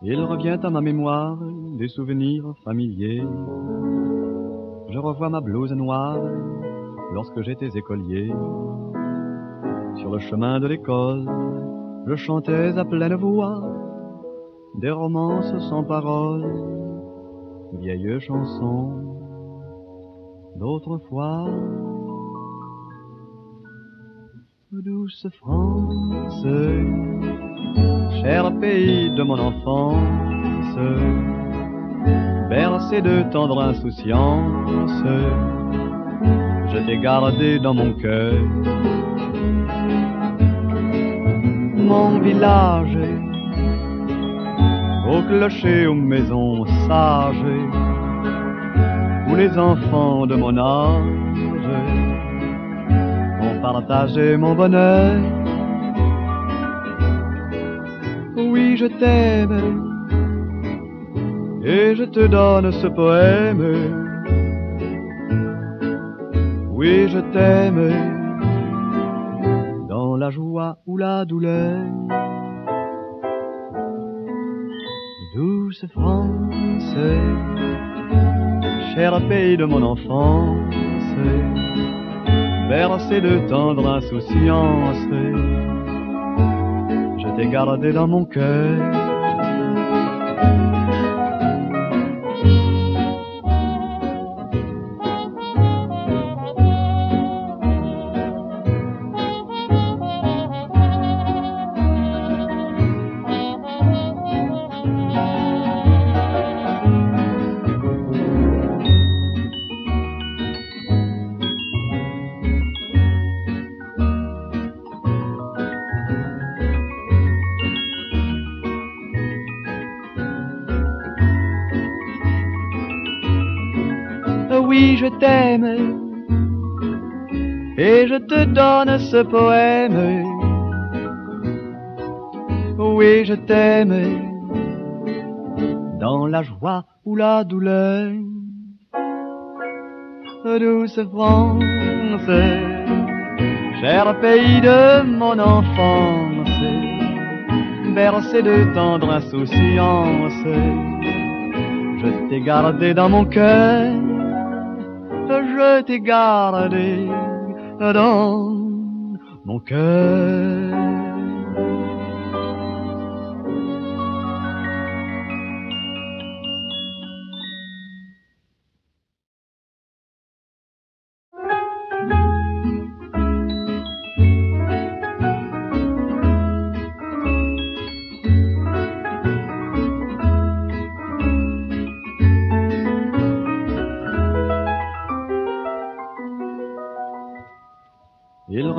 Il revient à ma mémoire des souvenirs familiers. Je revois ma blouse noire lorsque j'étais écolier. Sur le chemin de l'école, je chantais à pleine voix des romances sans paroles, vieilles chansons d'autrefois. Douce France, cher pays de mon enfance, bercé de tendre insouciance, je t'ai gardé dans mon cœur. Mon village, au clocher, aux maisons sages, où les enfants de mon âge ont partagé mon bonheur. Je t'aime et je te donne ce poème. Oui, je t'aime dans la joie ou la douleur. Douce France, cher pays de mon enfance, bercé de tendre insouciance, t'ai gardé dans mon cœur. Oui, je t'aime et je te donne ce poème. Oui, je t'aime dans la joie ou la douleur. Douce France, cher pays de mon enfance, bercé de tendre insouciance, je t'ai gardé dans mon cœur je t'ai gardé dans mon cœur.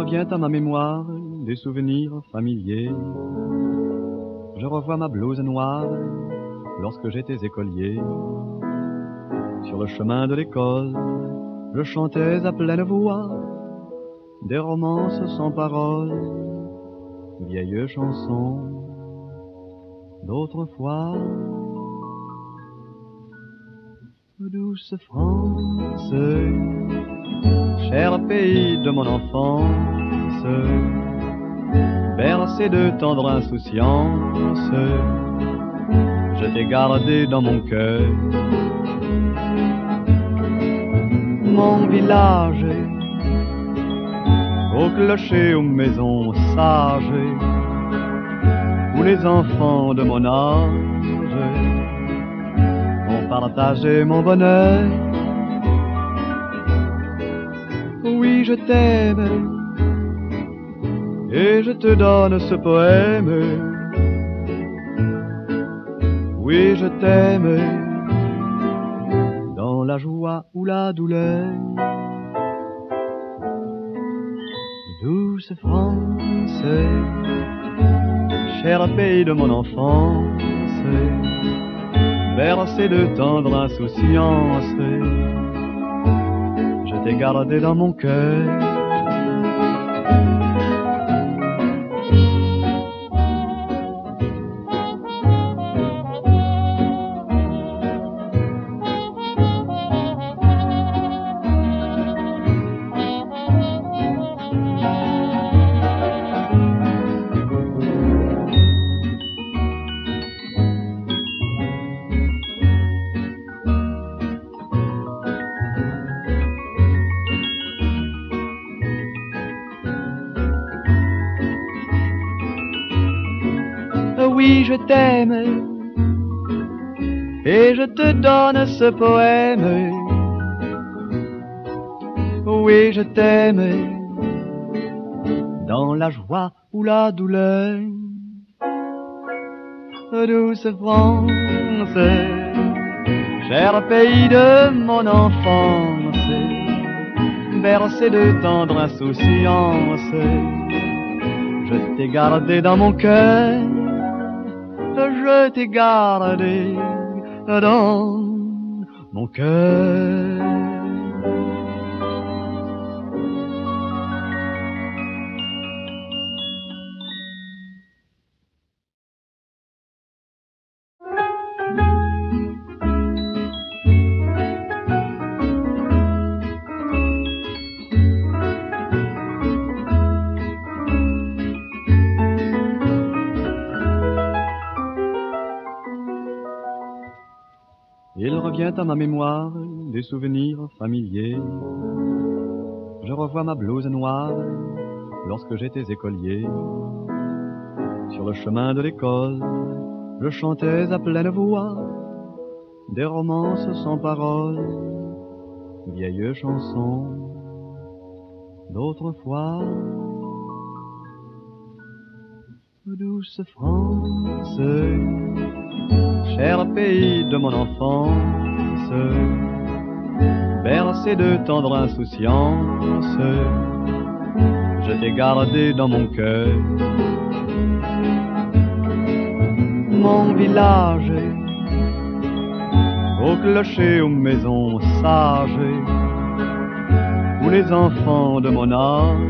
Revient à ma mémoire des souvenirs familiers. Je revois ma blouse noire lorsque j'étais écolier. Sur le chemin de l'école, je chantais à pleine voix des romances sans paroles, vieilles chansons d'autrefois. Douce France, cher pays de mon enfance, bercé de tendre insouciance, je t'ai gardé dans mon cœur. Mon village, au clocher, aux maisons sages, où les enfants de mon âge ont partagé mon bonheur. Je t'aime et je te donne ce poème. Oui, je t'aime dans la joie ou la douleur. Douce France, cher pays de mon enfance, bercé de tendre insouciance, t'ai gardé dans mon cœur. Je t'aime. Et je te donne ce poème. Oui, je t'aime. Dans la joie ou la douleur. Douce France, cher pays de mon enfance, bercé de tendre insouciance je t'ai gardé dans mon cœur, je t'ai gardé dans mon cœur. Il revient à ma mémoire des souvenirs familiers. Je revois ma blouse noire lorsque j'étais écolier. Sur le chemin de l'école, je chantais à pleine voix des romances sans paroles, vieilles chansons d'autrefois. Douce France, pays de mon enfance, bercé de tendre insouciance, je t'ai gardé dans mon cœur. Mon village, au clocher, aux maisons sages, où les enfants de mon âge